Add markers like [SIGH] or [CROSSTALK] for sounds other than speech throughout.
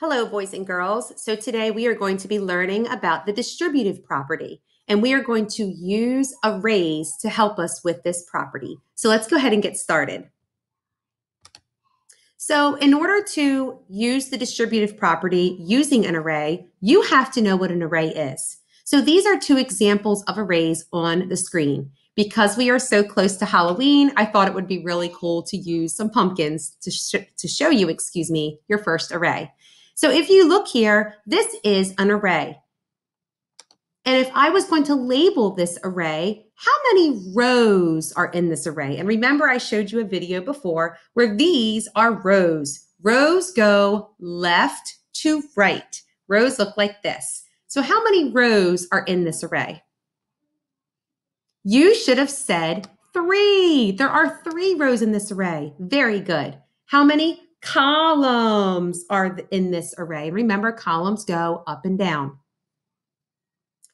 Hello, boys and girls. So today we are going to be learning about the distributive property, and we are going to use arrays to help us with this property. So let's go ahead and get started. So in order to use the distributive property using an array, you have to know what an array is. So these are two examples of arrays on the screen. Because we are so close to Halloween, I thought it would be really cool to use some pumpkins to, sh to show you, excuse me, your first array. So if you look here, this is an array. And if I was going to label this array, how many rows are in this array? And remember, I showed you a video before where these are rows. Rows go left to right. Rows look like this. So how many rows are in this array? You should have said three. There are three rows in this array. Very good. How many? Columns are in this array. Remember, columns go up and down.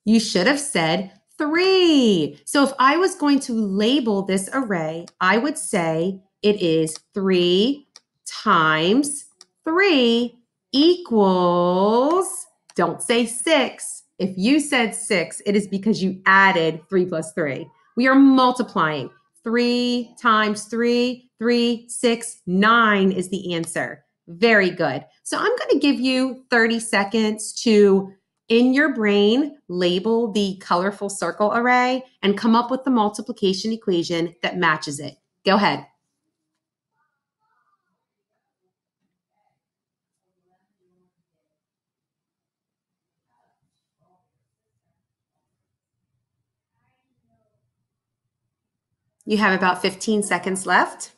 You should have said three. So if I was going to label this array, I would say it is three times three equals, don't say six. If you said six, it is because you added three plus three. We are multiplying. Three times three, three, six, nine is the answer. Very good. So I'm going to give you 30 seconds to, in your brain, label the colorful circle array and come up with the multiplication equation that matches it. Go ahead. You have about 15 seconds left.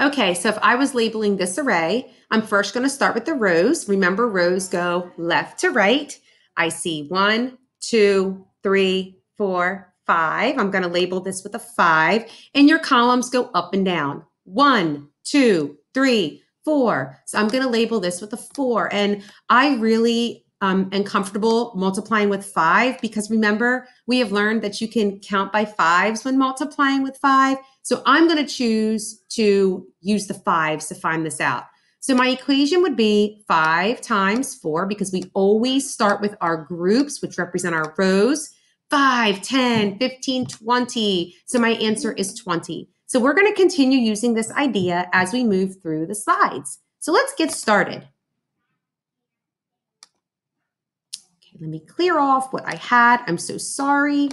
Okay, so if I was labeling this array, I'm first going to start with the rows. Remember, rows go left to right. I see one, two, three, four, five. I'm going to label this with a five. And your columns go up and down. One, two, three, four. So I'm going to label this with a four. And I really um, am comfortable multiplying with five because remember, we have learned that you can count by fives when multiplying with five. So I'm going to choose to use the fives to find this out. So my equation would be 5 times 4 because we always start with our groups, which represent our rows. 5, 10, 15, 20. So my answer is 20. So we're going to continue using this idea as we move through the slides. So let's get started. Okay, let me clear off what I had. I'm so sorry.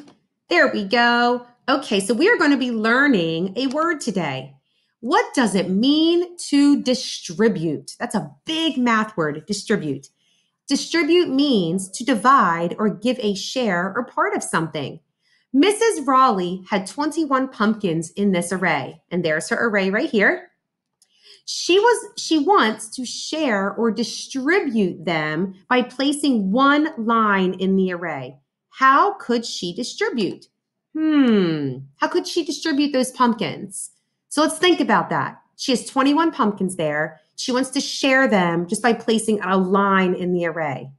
There we go. Okay, so we are going to be learning a word today. What does it mean to distribute? That's a big math word, distribute. Distribute means to divide or give a share or part of something. Mrs. Raleigh had 21 pumpkins in this array, and there's her array right here. She was she wants to share or distribute them by placing one line in the array. How could she distribute? Hmm, how could she distribute those pumpkins? So let's think about that. She has 21 pumpkins there. She wants to share them just by placing a line in the array.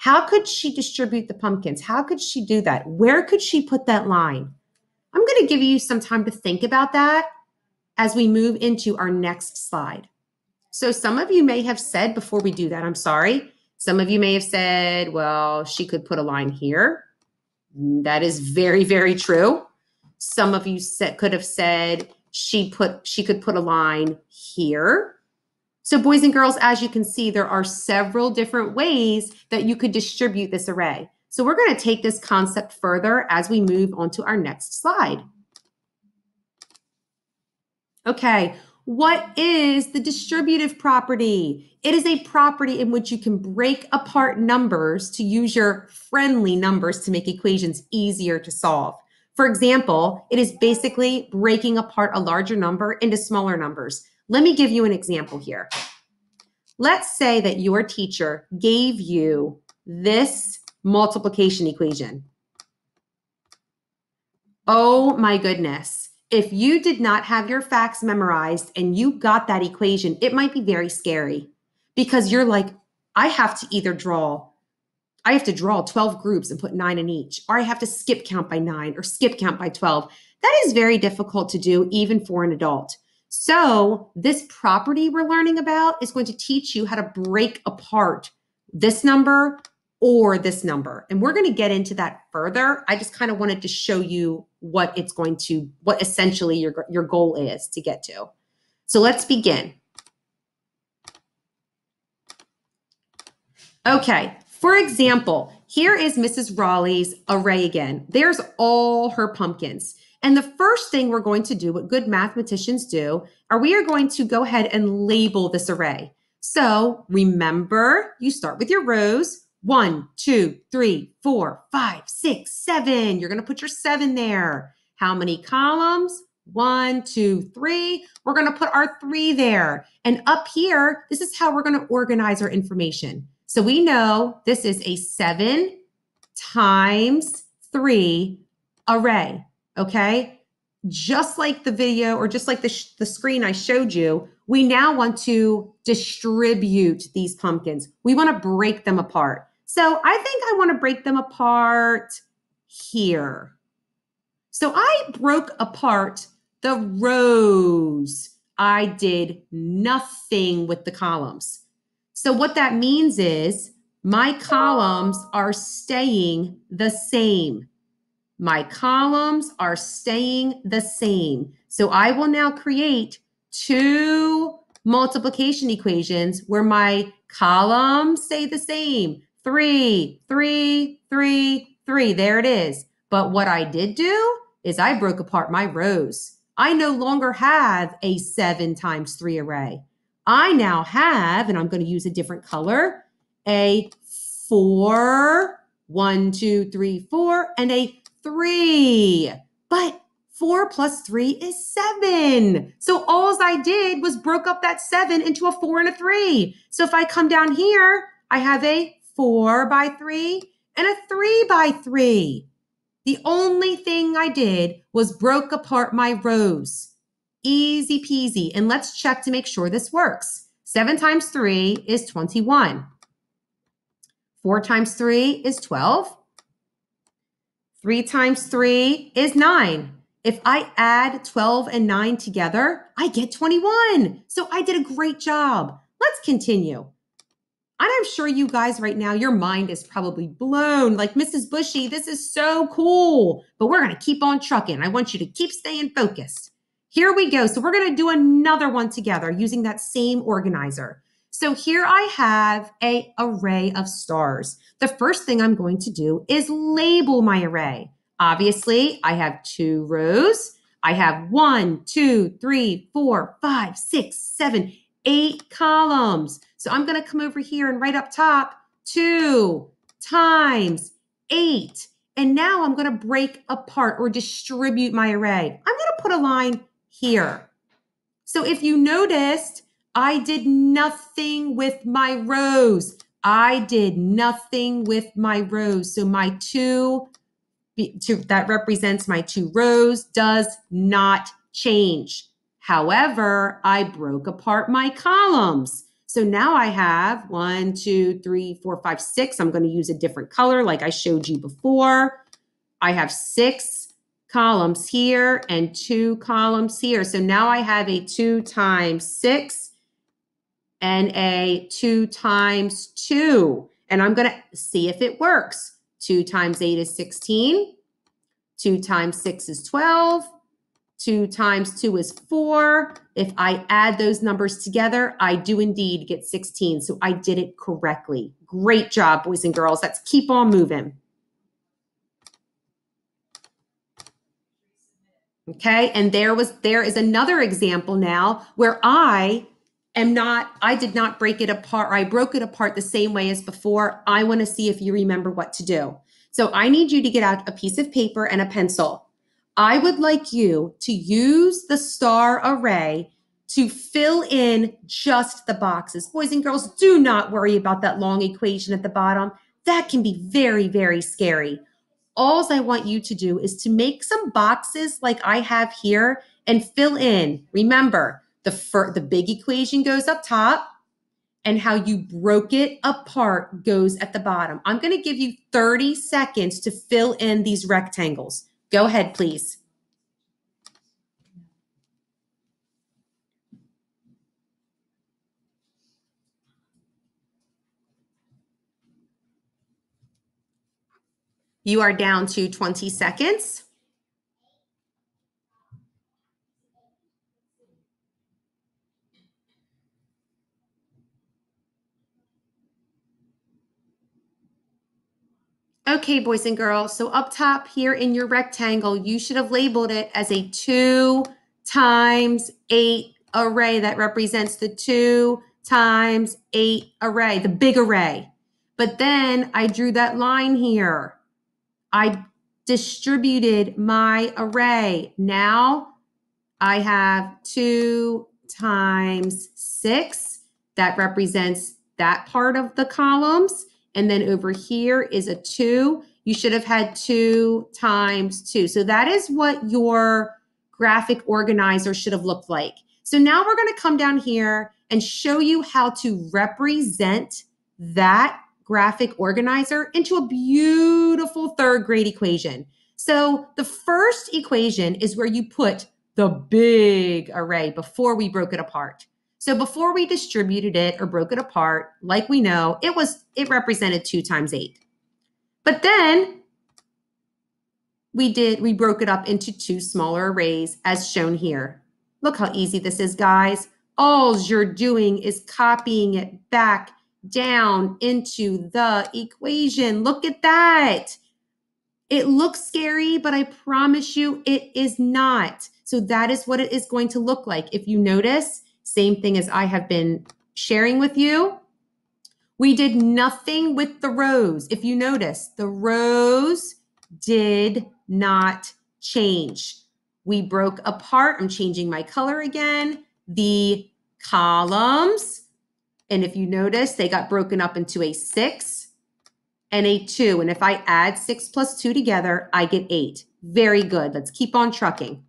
How could she distribute the pumpkins? How could she do that? Where could she put that line? I'm going to give you some time to think about that as we move into our next slide. So some of you may have said before we do that, I'm sorry. Some of you may have said, well, she could put a line here. That is very, very true. Some of you said, could have said she put she could put a line here so boys and girls, as you can see, there are several different ways that you could distribute this array. So we're going to take this concept further as we move on to our next slide. Okay, what is the distributive property? It is a property in which you can break apart numbers to use your friendly numbers to make equations easier to solve. For example, it is basically breaking apart a larger number into smaller numbers. Let me give you an example here. Let's say that your teacher gave you this multiplication equation. Oh my goodness. If you did not have your facts memorized and you got that equation, it might be very scary because you're like, I have to either draw I have to draw 12 groups and put nine in each, or I have to skip count by nine or skip count by 12. That is very difficult to do, even for an adult. So, this property we're learning about is going to teach you how to break apart this number or this number. And we're going to get into that further. I just kind of wanted to show you what it's going to, what essentially your, your goal is to get to. So, let's begin. Okay, for example, here is Mrs. Raleigh's array again. There's all her pumpkins. And the first thing we're going to do, what good mathematicians do, are we are going to go ahead and label this array. So remember, you start with your rows. One, two, three, four, five, six, seven. You're going to put your seven there. How many columns? One, two, three. We're going to put our three there. And up here, this is how we're going to organize our information. So we know this is a seven times three array, okay? Just like the video or just like the, the screen I showed you, we now want to distribute these pumpkins. We want to break them apart. So I think I want to break them apart here. So I broke apart the rows. I did nothing with the columns. So what that means is my columns are staying the same. My columns are staying the same. So I will now create two multiplication equations where my columns stay the same. Three, three, three, three. There it is. But what I did do is I broke apart my rows. I no longer have a seven times three array. I now have, and I'm going to use a different color, a four, one, two, three, four, and a three. But four plus three is seven. So all I did was broke up that seven into a four and a three. So if I come down here, I have a four by three and a three by three. The only thing I did was broke apart my rows. Easy peasy. And let's check to make sure this works. 7 times 3 is 21. 4 times 3 is 12. 3 times 3 is 9. If I add 12 and 9 together, I get 21. So I did a great job. Let's continue. And I'm sure you guys right now, your mind is probably blown. Like, Mrs. Bushy, this is so cool. But we're going to keep on trucking. I want you to keep staying focused. Here we go. So we're going to do another one together using that same organizer. So here I have a array of stars. The first thing I'm going to do is label my array. Obviously, I have two rows. I have one, two, three, four, five, six, seven, eight columns. So I'm going to come over here and right up top, two times eight. And now I'm going to break apart or distribute my array. I'm going to put a line here. So if you noticed, I did nothing with my rows. I did nothing with my rows. So my two, two, that represents my two rows does not change. However, I broke apart my columns. So now I have one, two, three, four, five, six. I'm going to use a different color like I showed you before. I have six columns here and two columns here. So now I have a two times six Na2 times 2. And I'm going to see if it works. 2 times 8 is 16. 2 times 6 is 12. 2 times 2 is 4. If I add those numbers together, I do indeed get 16. So I did it correctly. Great job, boys and girls. Let's keep on moving. Okay, and there was there is another example now where I am not, I did not break it apart, I broke it apart the same way as before. I want to see if you remember what to do. So I need you to get out a piece of paper and a pencil. I would like you to use the star array to fill in just the boxes. Boys and girls, do not worry about that long equation at the bottom. That can be very, very scary all I want you to do is to make some boxes like I have here and fill in. Remember, the, fir- the big equation goes up top and how you broke it apart goes at the bottom. I'm going to give you 30 seconds to fill in these rectangles. Go ahead, please. You are down to 20 seconds. Okay, boys and girls, so up top here in your rectangle, you should have labeled it as a 2 times 8 array that represents the 2 times 8 array, the big array. But then I drew that line here. I distributed my array. Now I have 2 times 6. That represents that part of the columns. And then over here is a two. You should have had two times two. So that is what your graphic organizer should have looked like. So now we're going to come down here and show you how to represent that graphic organizer into a beautiful third grade equation. So the first equation is where you put the big array before we broke it apart. So before we distributed it or broke it apart, like we know, it was it represented 2 times 8. But then we did we broke it up into two smaller arrays as shown here. Look how easy this is, guys. All you're doing is copying it back down into the equation. Look at that. It looks scary, but I promise you it is not. So that is what it is going to look like. If you notice, same thing as I have been sharing with you. We did nothing with the rows. If you notice, the rows did not change. We broke apart. I'm changing my color again. The columns, and if you notice, they got broken up into a six and a two. And if I add six plus two together, I get eight. Very good. Let's keep on trucking.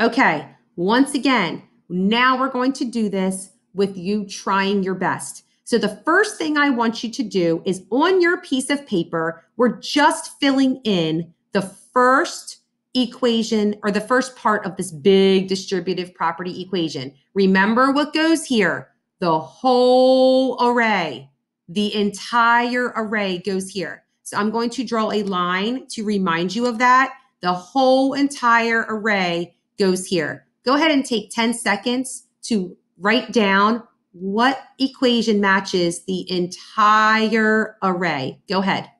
Okay, once again, now we're going to do this with you trying your best. So the first thing I want you to do is on your piece of paper, we're just filling in the first equation or the first part of this big distributive property equation. Remember what goes here. The whole array, the entire array goes here. So I'm going to draw a line to remind you of that. The whole entire array goes here. Go ahead and take 10 seconds to write down what equation matches the entire array. Go ahead.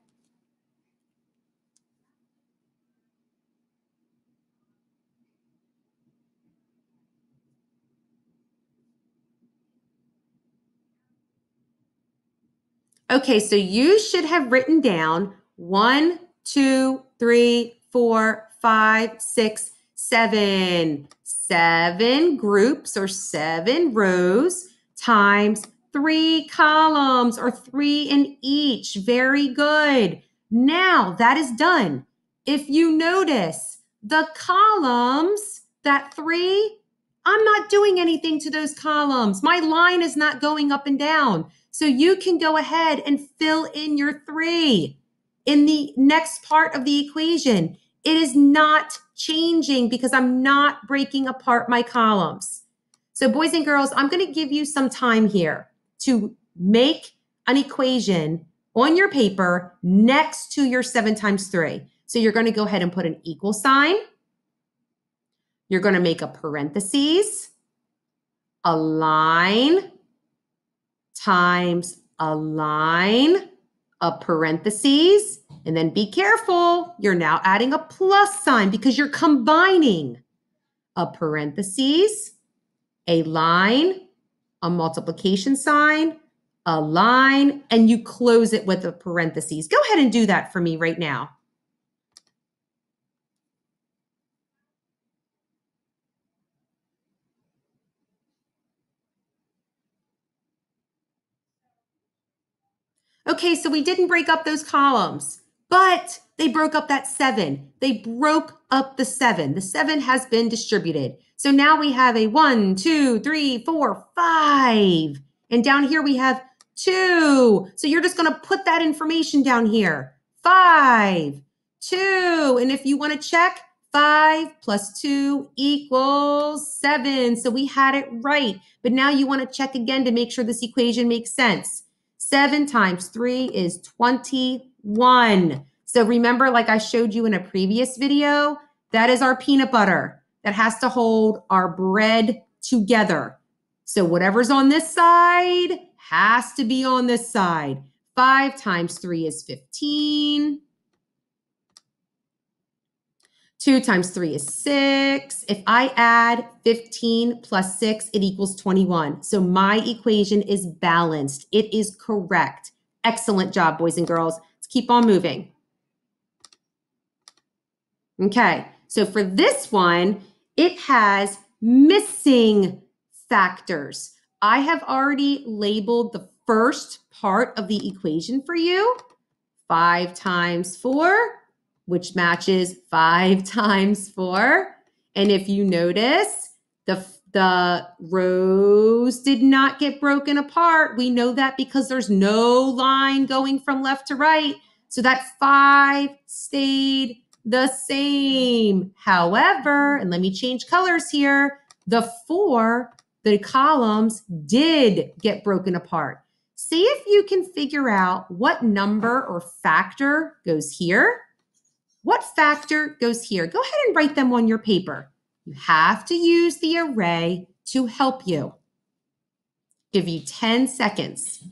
Okay, so you should have written down one, two, three, four, five, six, seven. Seven groups or seven rows times three columns or three in each. Very good. Now that is done. If you notice the columns, that three, I'm not doing anything to those columns. My line is not going up and down. So you can go ahead and fill in your three in the next part of the equation. It is not changing because I'm not breaking apart my columns. So boys and girls, I'm going to give you some time here to make an equation on your paper next to your seven times three. So you're going to go ahead and put an equal sign. You're going to make a parentheses, a line times a line, a parentheses, and then be careful, you're now adding a plus sign because you're combining a parentheses, a line, a multiplication sign, a line, and you close it with a parentheses. Go ahead and do that for me right now. Okay, so we didn't break up those columns, but they broke up that seven. They broke up the seven. The seven has been distributed. So now we have a one, two, three, four, five. And down here we have two. So you're just going to put that information down here. Five, two. And if you want to check, five plus two equals seven. So we had it right. But now you want to check again to make sure this equation makes sense. Seven times three is 21. So remember, like I showed you in a previous video, that is our peanut butter that has to hold our bread together. So whatever's on this side has to be on this side. Five times three is 15. Two times three is six. If I add 15 plus six, it equals 21. So my equation is balanced. It is correct. Excellent job, boys and girls. Keep on moving. Okay, so for this one, it has missing factors. I have already labeled the first part of the equation for you. Five times four which matches five [LAUGHS] times four. And if you notice, the, the rows did not get broken apart. We know that because there's no line going from left to right. So that five stayed the same. However, and let me change colors here, the four, the columns did get broken apart. See if you can figure out what number or factor goes here what factor goes here? Go ahead and write them on your paper. You have to use the array to help you. Give you 10 seconds.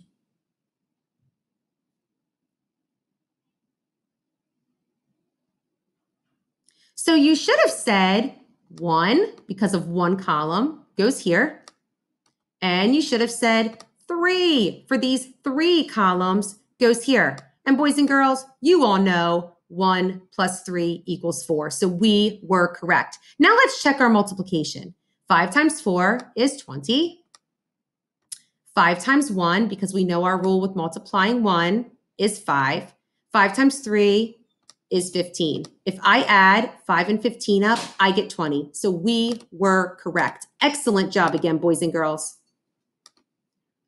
So you should have said one because of one column goes here. And you should have said three for these three columns goes here. And boys and girls, you all know 1 plus 3 equals 4. So we were correct. Now let's check our multiplication. 5 times 4 is 20. 5 times 1, because we know our rule with multiplying 1 is 5. 5 times 3 is 15. If I add 5 and 15 up, I get 20. So we were correct. Excellent job again, boys and girls.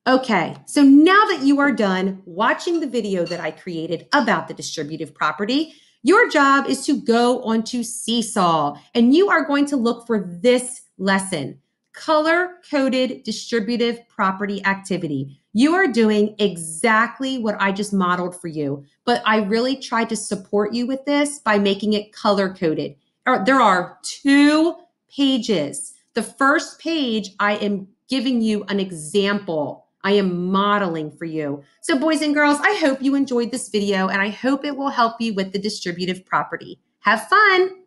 Okay, so now that you are done watching the video that I created about the distributive property, your job is to go onto Seesaw and you are going to look for this lesson, color-coded distributive property activity. You are doing exactly what I just modeled for you, but I really tried to support you with this by making it color-coded. There are two pages. The first page, I am giving you an example I am modeling for you. So boys and girls, I hope you enjoyed this video and I hope it will help you with the distributive property. Have fun.